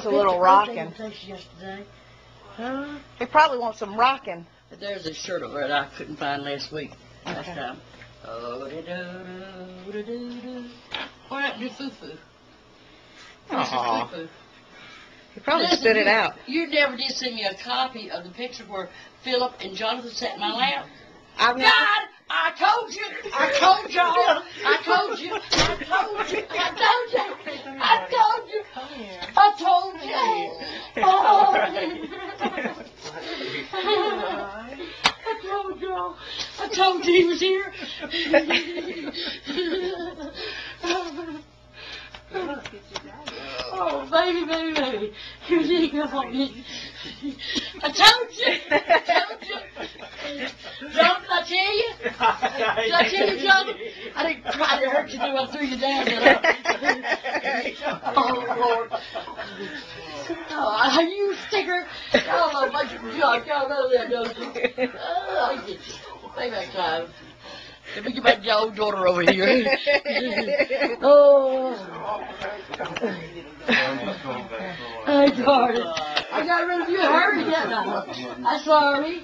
It's a little rocking. Yesterday. Huh? He probably wants some rocking. But there's a shirt over there I couldn't find last week, last Okay. time. Oh, da do do do do. What happened to Foo-Foo? Where's your He probably Listen, stood it you- out. You never did send me a copy of the picture where Philip and Jonathan sat in my lap. I've God, I told you, I told y'all, I told you, I told you, I told you, I told you, I told you. Oh. I told y'all, I told you he was here. Oh, baby, baby, baby. You need to help me. I told you. I told you. Did I tell you? Did I tell you, John? I didn't try to hurt you, though. I threw you down. Oh, Lord. Oh, you sticker. Oh, junk. Y'all know don't you? Oh, I get you. Payback time. Let me get my old daughter over here. oh. I'm sorry. I got rid of you. Hurry, didn't I? I'm sorry.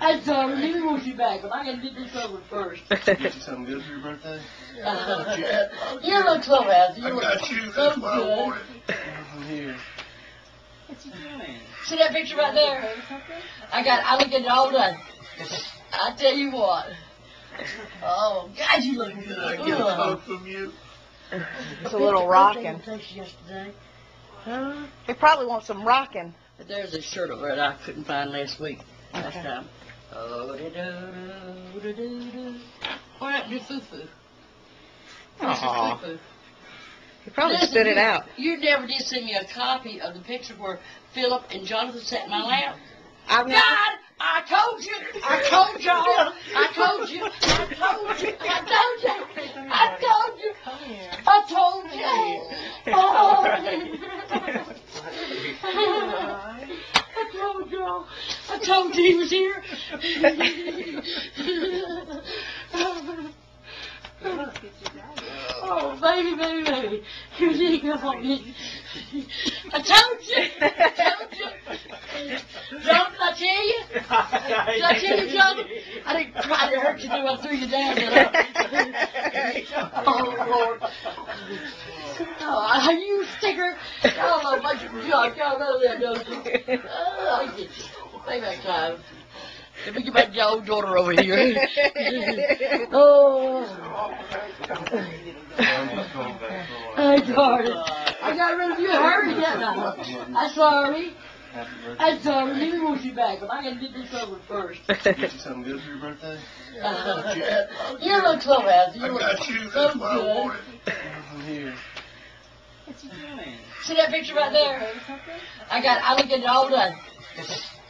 I'm sorry. Let me want you back, but I gotta get this over first. Get you something good for your birthday? Uh, you look so happy. I look got you. so That's what I good. wanted. Here. See that picture right there? I got. I look at it all day. I tell you what. Oh God, you look good. I get a hug from you. It's a little rocking. Huh? He probably wants some rocking. But there's a shirt over there that I couldn't find last week, last Okay. time. Oh, da do do do do. What happened to Foo-Foo? Where's your Foo-Foo? He probably Listen, stood it you- out. You never did send me a copy of the picture where Philip and Jonathan sat in my lap. I've God, I told you, I told y'all, I told you, I told you, I told you, I told you, I told you. Oh. I told y'all, I told you he was here. Oh, baby, baby, baby. You need to help me. I told you. I told you. Did I tell you? Did I tell you, John? I didn't try to hurt you, though. I threw you down. Oh, Lord. Oh, you sticker. Y'all a bunch of junk. Y'all know that, don't you? Oh, I get you. Payback time. Let me get my old daughter over here. oh. I'm sorry. I got rid of you. Hurry, didn't? I'm sorry. Happy birthday. I'm sorry. Let me want you back, but I gotta get this over first. Get you something good for your birthday? Uh, you look so happy. I You look got you. so That's what I good. wanted. Here. See that picture right there? I got. I look at it all day.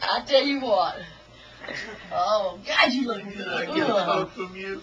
I tell you what. Oh God, you look good. I get a hug from you.